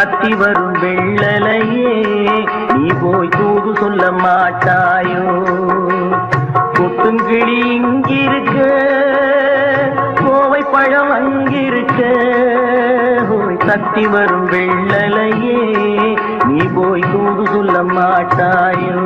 பத்தி வரும் வெள்ளலையே நீ போய் தூது சொல்ல மாட்டாயோ? கொட்டும் கிளி இங்கிருக்க கோவை பழம் அங்கிருக்க சக்தி வரும் வெள்ளலையே நீ போய் தூது சொல்ல மாட்டாயோ?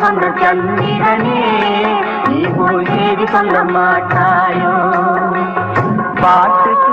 ಒಂದು ಚಂದಿರನೇ ನೀವು ಜೀವಿಸಲು ಮಾತಾಯೋ ಬಾಟು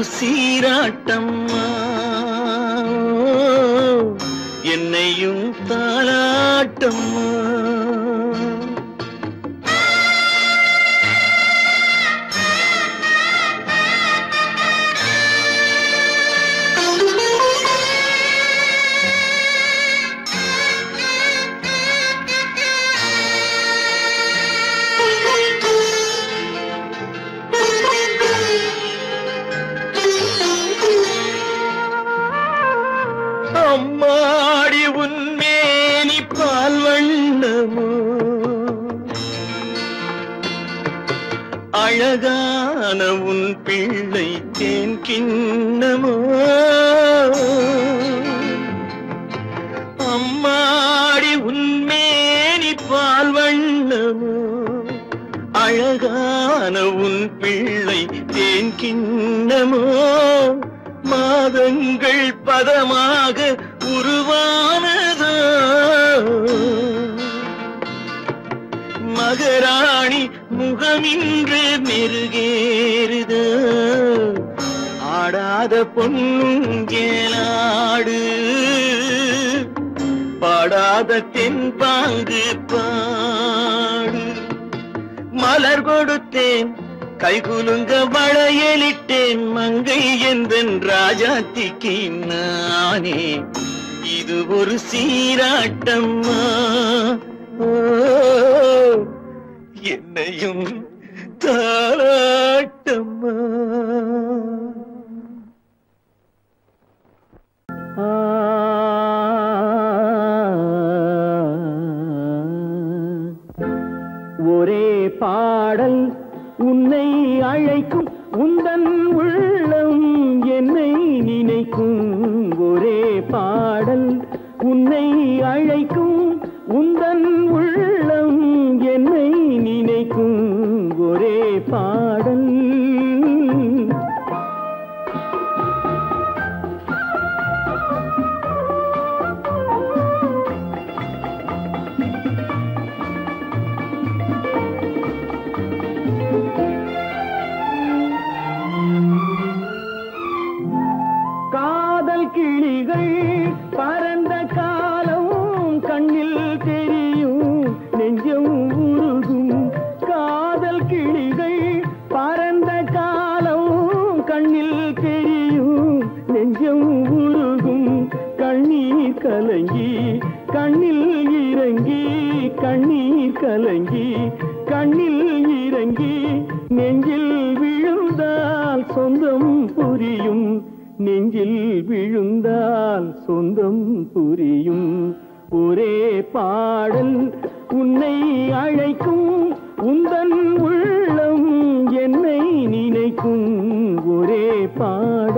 ஒரு சீராட்டம்மா என்னையும் தாளாட்டம்மா. பதமாக உருவானதோ மகராணி முகமின்று மெருகேறுதோ. ஆடாத பொண்ணும் கேளாடு. பாடாத தென்பாங்கு பாடு. மலர் கொடுத்தேன் கைகுலுங்க வளையலிட்டேன் மங்கை எந்தன் ராஜாத்திக்கு நானே. இது ஒரு சீராட்டம்மா. என்னையும் தாராட்டம்மா ஒரே பாடல் உன்னை அழைக்கும் உந்தன் உள்ளம் என்னை நினைக்கும். ஒரே பாடல் உன்னை அழைக்கும் உந்தன் உள்ளம் என்னை நினைக்கும். ஒரே பாடல். உருகும் கண்ணீர் கலங்கி கண்ணில் இறங்கி கண்ணீர் கலங்கி கண்ணில் இறங்கி நெஞ்சில் விழுந்தால் சொந்தம் புரியும். நெஞ்சில் விழுந்தால் சொந்தம் புரியும். ஒரே பாடல் உன்னை அழைக்கும் உந்தன் உள்ளம் என்னை நினைக்கும். ஒரே பாடல்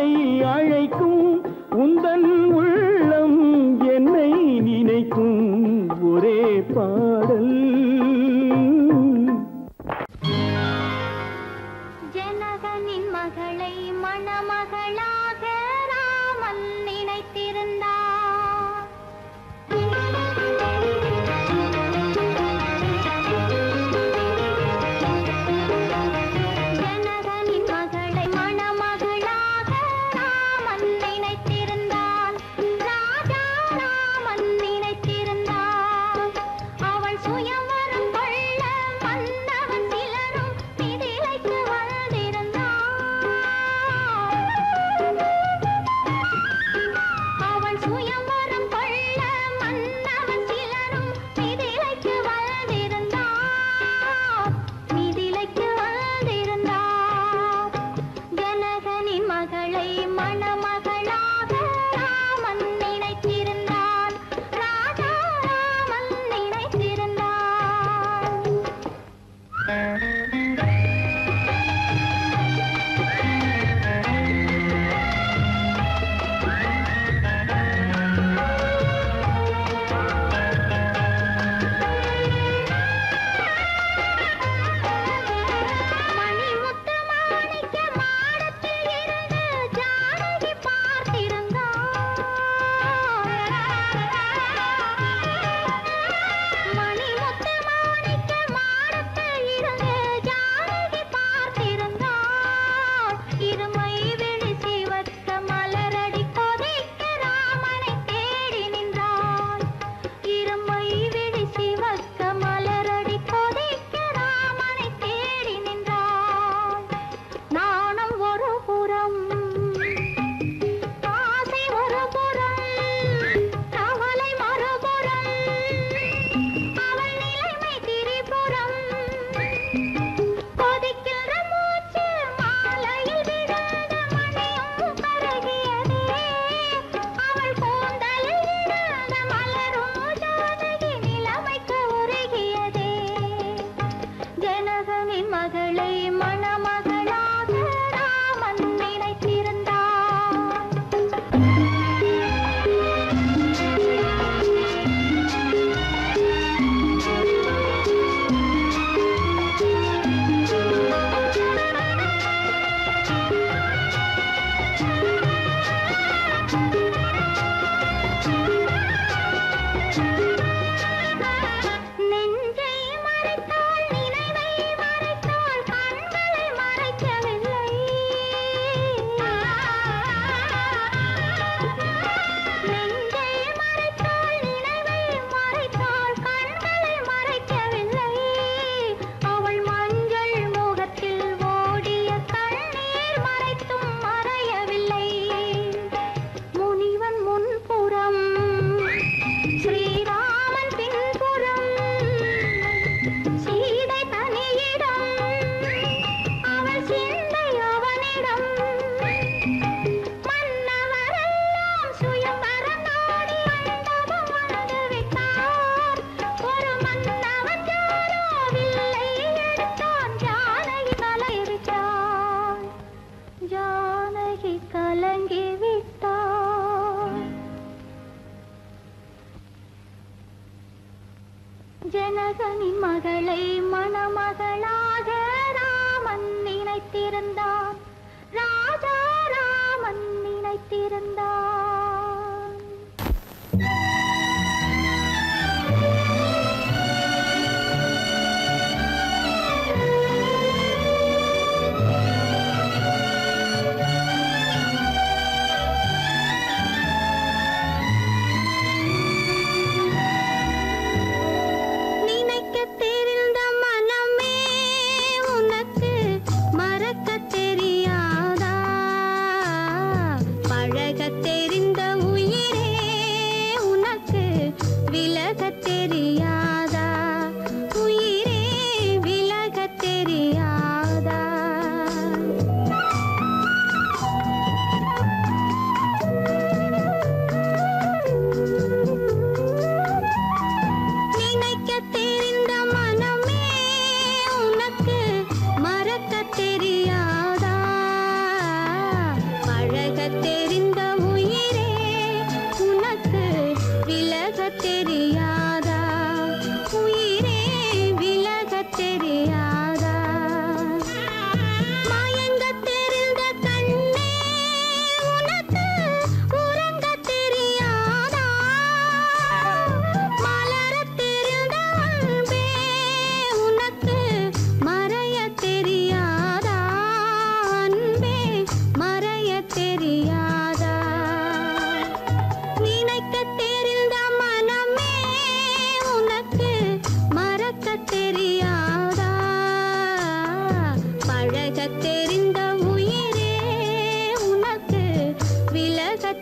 என்னை அழைக்கும் உந்தன் உள்ளம் என்னை நினைக்கும். ஒரே பா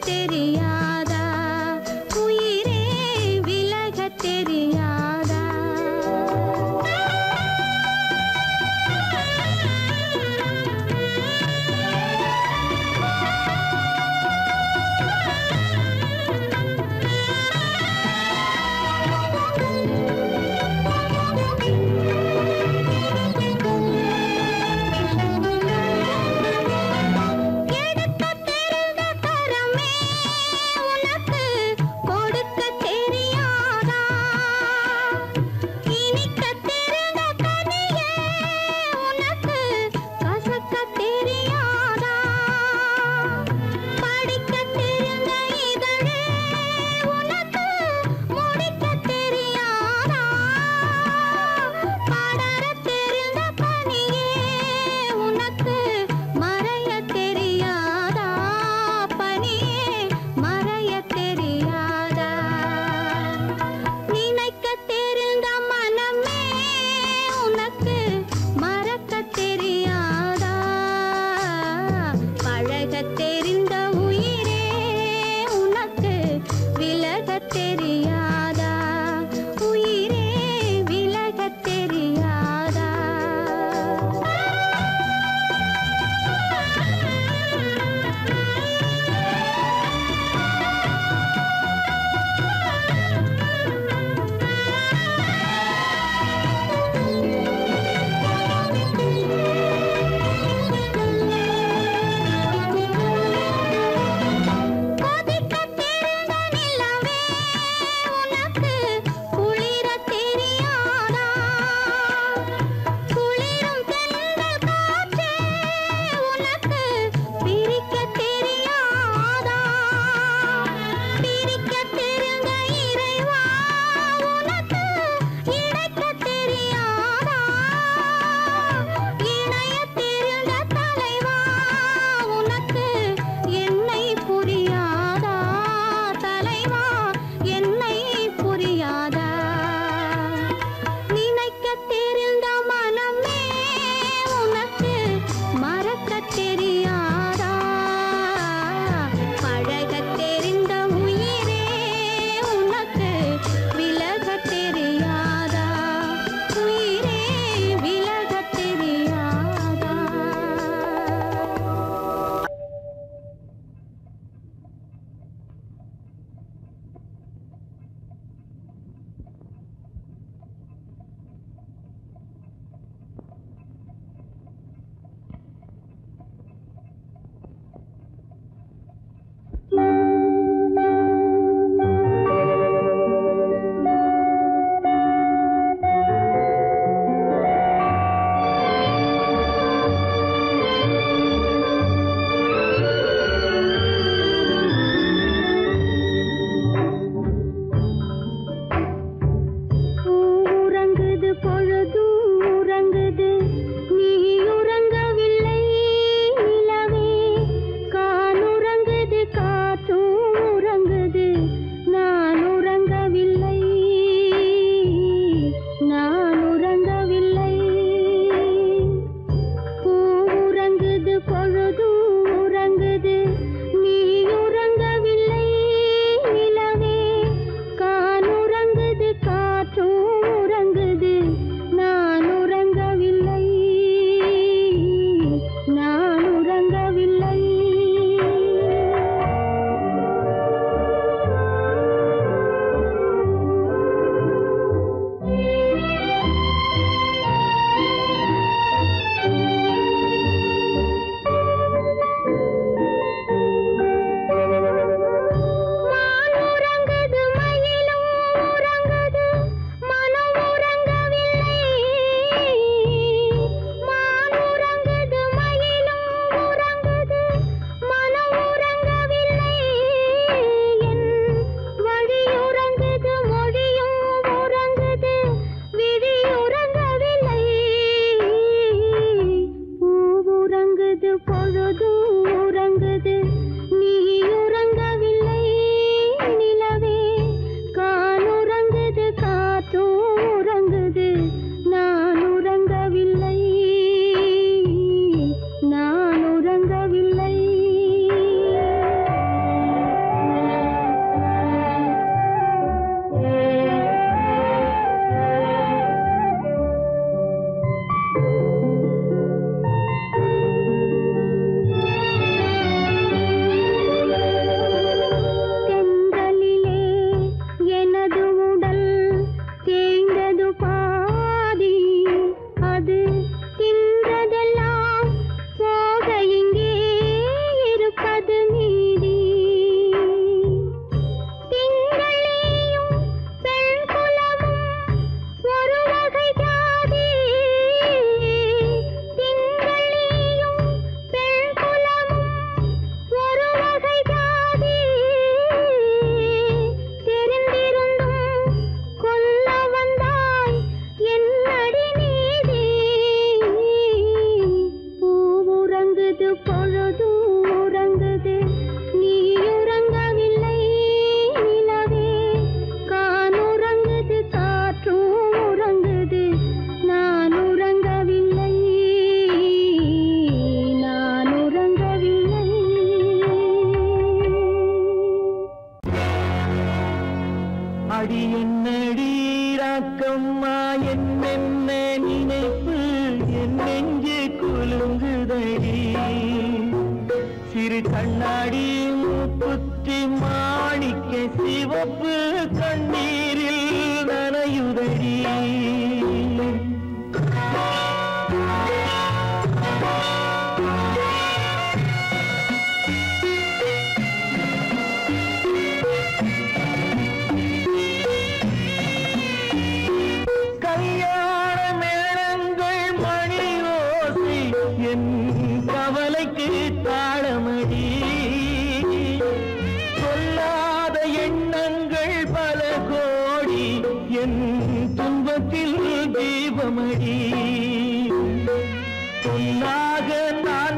तेरी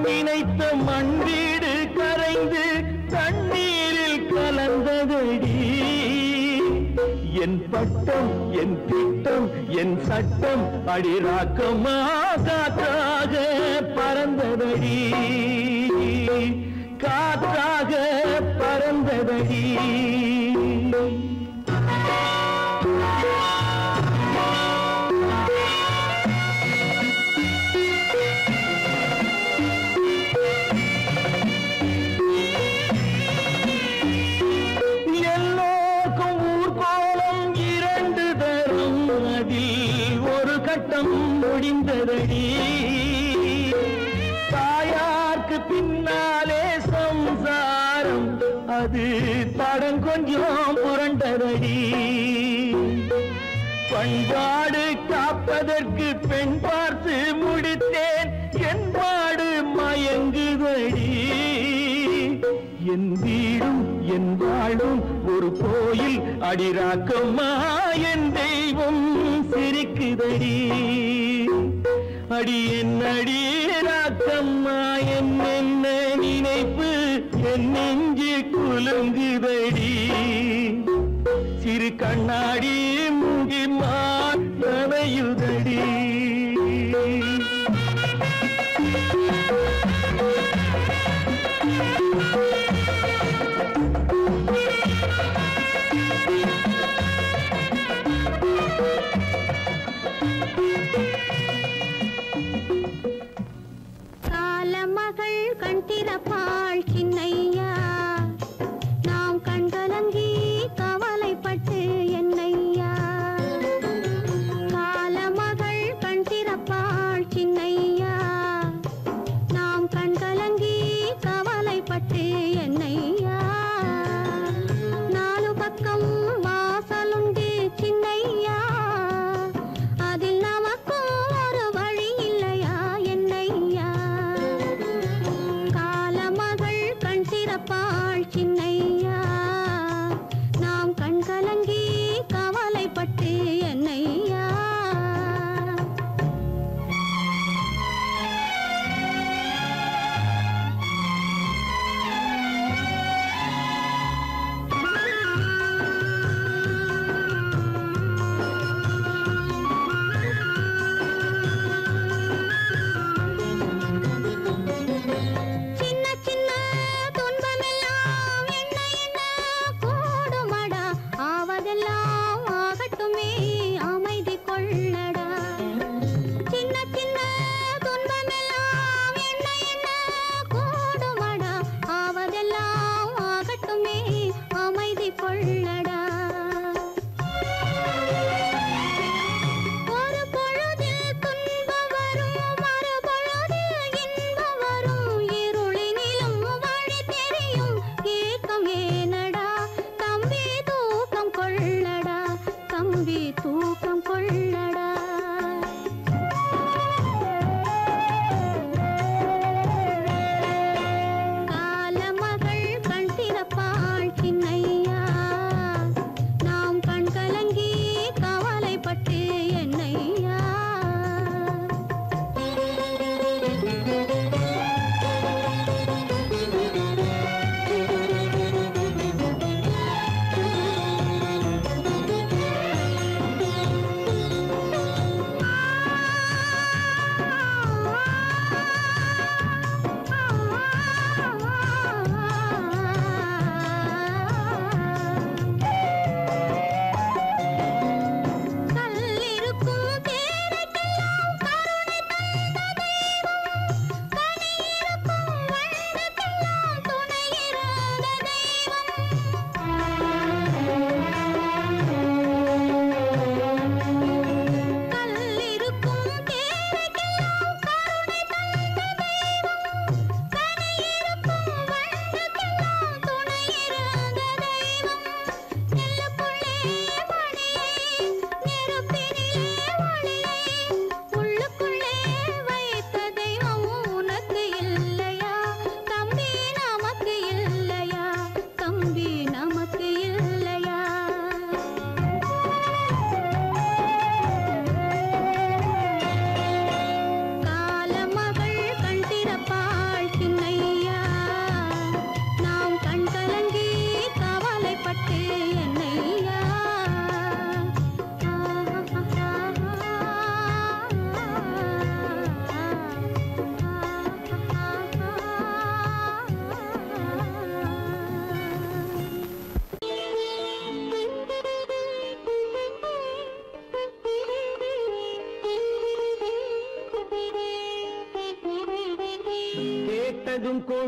நினைத்த மண் வீடு கரைந்து தண்ணீரில் கலந்ததடி. என் பட்டம் என் திட்டம் என் சட்டம் அடிராக்கமா காற்றாக பறந்ததடி. காற்றாக பறந்ததடி. என் வீடும் என் வாழும் ஒரு கோயில் அடிராக்கம்மா. என் தெய்வம் சிரிக்குதடி. அடி என் அடிராக்கம்மா என் என்ன நினைப்பு என் நெஞ்சு குலுங்குதடி. சிறு கண்ணாடி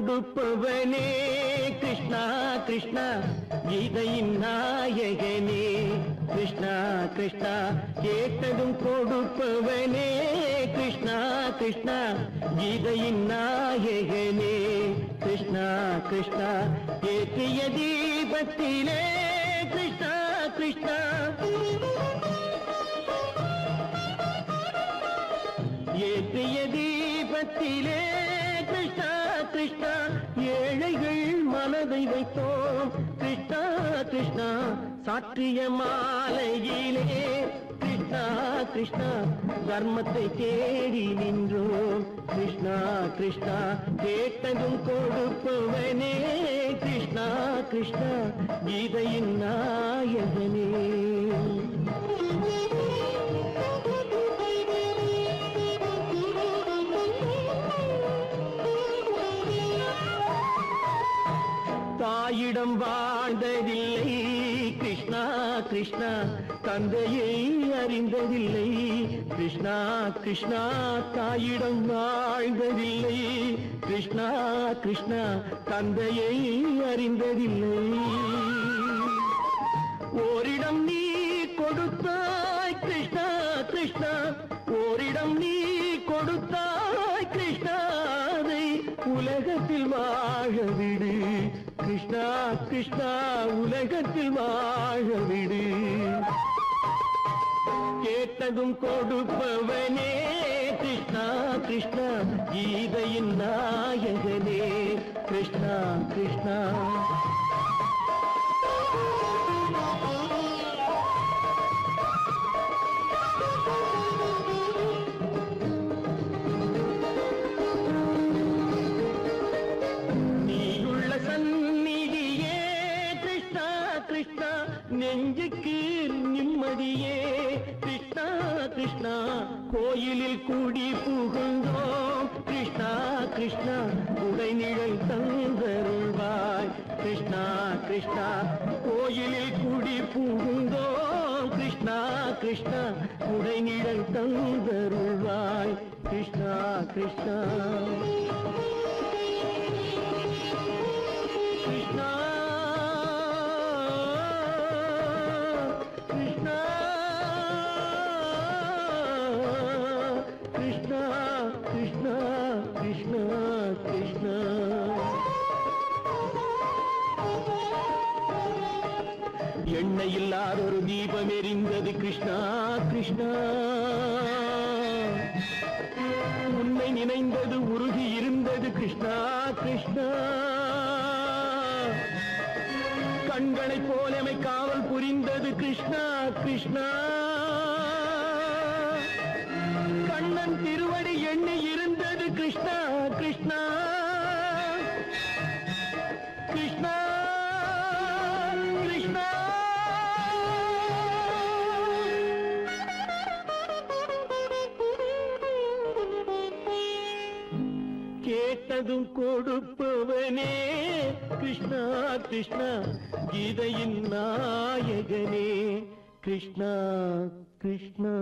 கொடுப்பவனே கிருஷ்ணா கிருஷ்ணா கீதையின் நாயகனே கிருஷ்ணா கிருஷ்ணா கேட்டதும் கொடுப்பவனே கிருஷ்ணா கிருஷ்ணா கீதையின் நாயகனே கிருஷ்ணா கிருஷ்ணா ஏற்றிய தீபத்திலே கிருஷ்ணா கிருஷ்ணா ஏற்றிய தீபத்திலே கிருஷ்ணா ஏழைகள் மனதை வைத்தோம். கிருஷ்ணா கிருஷ்ணா சாற்றிய மாலையிலே. கிருஷ்ணா கிருஷ்ணா தர்மத்தை தேடி நின்றோம். கிருஷ்ணா கிருஷ்ணா கேட்டதும் கொடுப்பவனே. கிருஷ்ணா கிருஷ்ணா கீதையின் நாயகனே. தாயிடம் வாழ்ந்ததில்லை. கிருஷ்ணா கிருஷ்ணா தந்தையை அறிந்ததில்லை. கிருஷ்ணா கிருஷ்ணா தாயிடம் வாழ்ந்ததில்லை. கிருஷ்ணா கிருஷ்ணா தந்தையை அறிந்ததில்லை. ஓரிடம் நீ கொடுத்தாய் கிருஷ்ணா கிருஷ்ணா. ஓரிடம் நீ கொடுத்தாய் கிருஷ்ணாதை உலகத்தில் வாழ விடு. கிருஷ்ணா கிருஷ்ணா உலகத்தில் வாழ விடு. கேட்டதும் கொடுப்பவனே கிருஷ்ணா கிருஷ்ணா கீதையின் நாயகனே கிருஷ்ணா கிருஷ்ணா. கோயிலில் கூடி புகுந்தோம். கிருஷ்ணா கிருஷ்ணா உடை நிழல் தந்தருள்வாய். கிருஷ்ணா கிருஷ்ணா கோயிலில் கூடி புகுந்தோம். கிருஷ்ணா கிருஷ்ணா உடை நிழல் தந்தருள்வாய். கிருஷ்ணா கிருஷ்ணா. கிருஷ்ணா கிருஷ்ணா. கண்களைப் போலமை காவல் புரிந்தது கிருஷ்ணா கிருஷ்ணா. கண்ணன் திருவடி எண்ணி இருந்தது கிருஷ்ணா கிருஷ்ணா கிருஷ்ணா. கிருஷ்ணா முழுவதும் கொடுப்பவனே. கிருஷ்ணா கிருஷ்ணா கீதையின் நாயகனே. கிருஷ்ணா கிருஷ்ணா.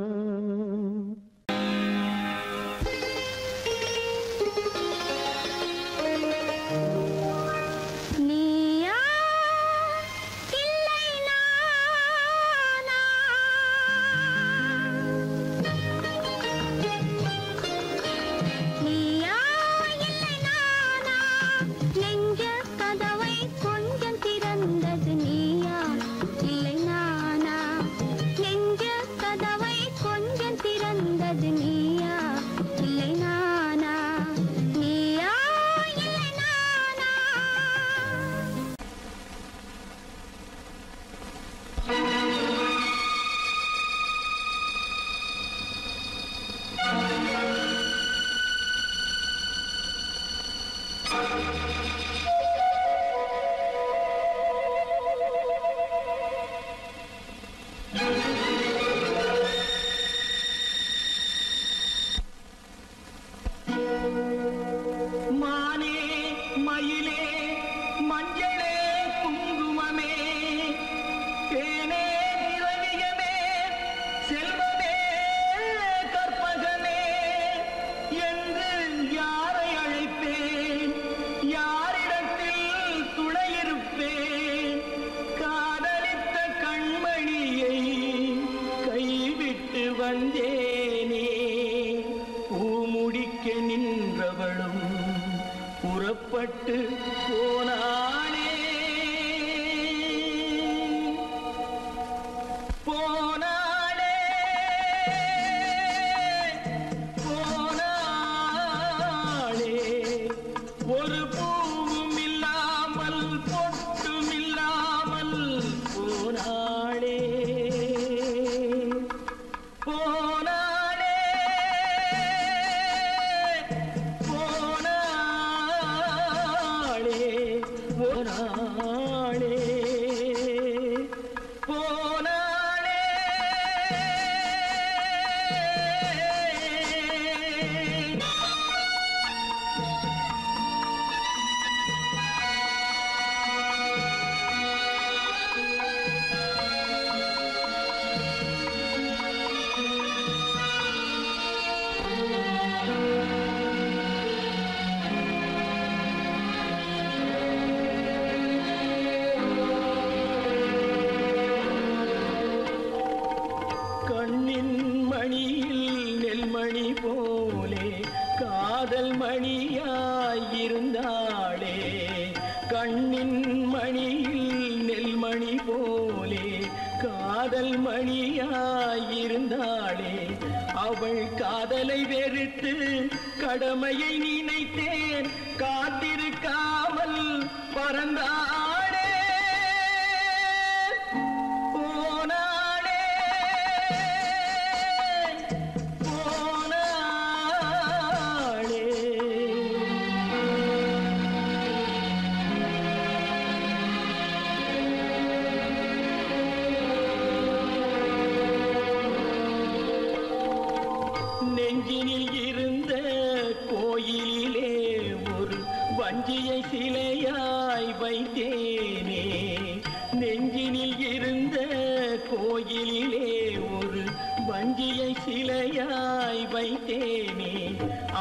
நீ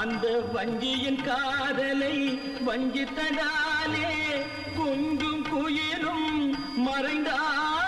அந்த வஞ்சியின் காதலை வஞ்சித்தனாலே குஞ்சும் குயிலும் மறைந்தால்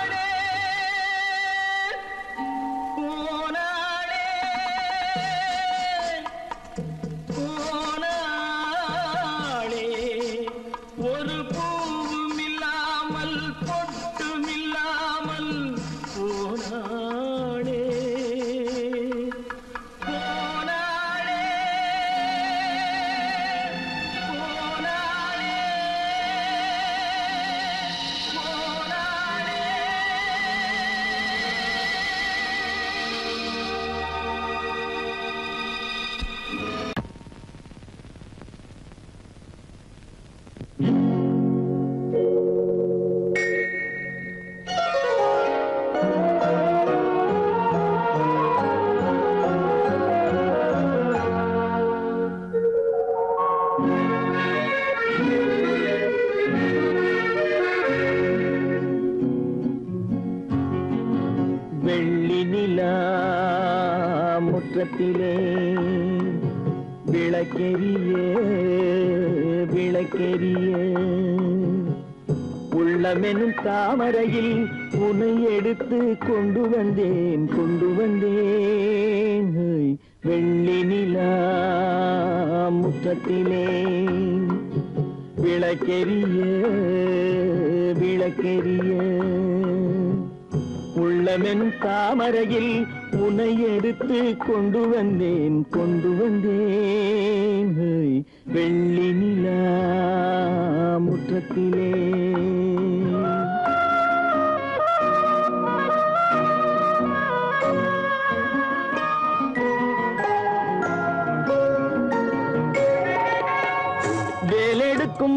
கொண்டு வந்தேன். வெள்ளி நிலா முற்றத்திலே. விளக்கெரிய விளக்கெரிய உள்ளமென் தாமரையில் உனை எடுத்து கொண்டு வந்தேன் கொண்டு வந்தேன். வெள்ளி நிலா முற்றத்திலே.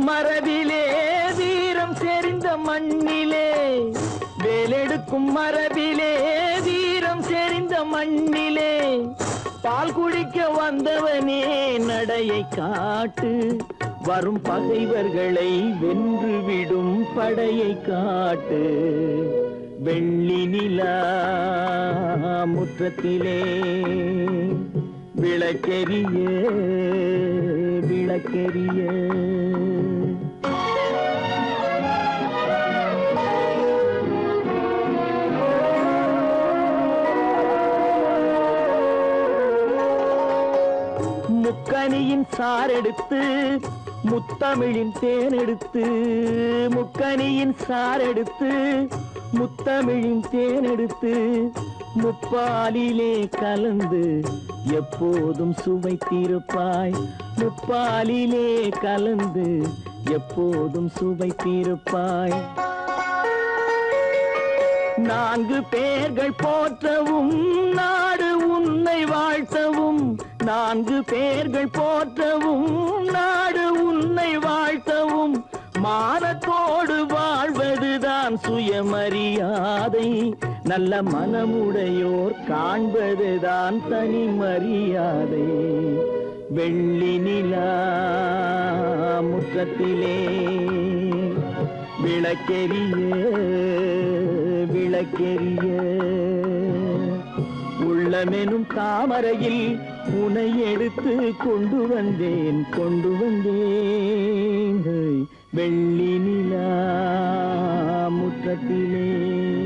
மரபிலே வீரம் செறிந்த மண்ணிலே. வேலெடுக்கும் மரபிலே வீரம் செறிந்த மண்ணிலே. பால் குடிக்க வந்தவனே நடையை காட்டு. வரும் பகைவர்களை வென்றுவிடும் படையை காட்டு. வெள்ளி நிலா முற்றத்திலே. விளக்கெரிய விளக்கெரிய முக்கனியின் சாரெடுத்து முத்தமிழின் தேனெடுத்து முக்கனியின் சாரெடுத்து முத்தமிழின் தேனெடுத்து முப்பாலிலே கலந்து எப்போதும் சுவைத்திருப்பாய் முப்பாலிலே கலந்து எப்போதும் சுவைத்திருப்பாய் நான்கு பேர்கள் போற்றவும் நான் நான்கு பேர்கள் போற்றவும் நாடு உன்னை வாழ்த்தவும் மானத்தோடு வாழ்வதுதான் சுயமரியாதை. நல்ல மனமுடையோர் காண்பதுதான் தனி மரியாதை. வெள்ளி நிலா முற்றத்திலே விளக்கெரிய விளக்கெரிய உள்ளமெனும் தாமரையில் உனை எடுத்து கொண்டு வந்தேன் கொண்டு வந்தேன். வெள்ளி நிலா முற்றத்திலே.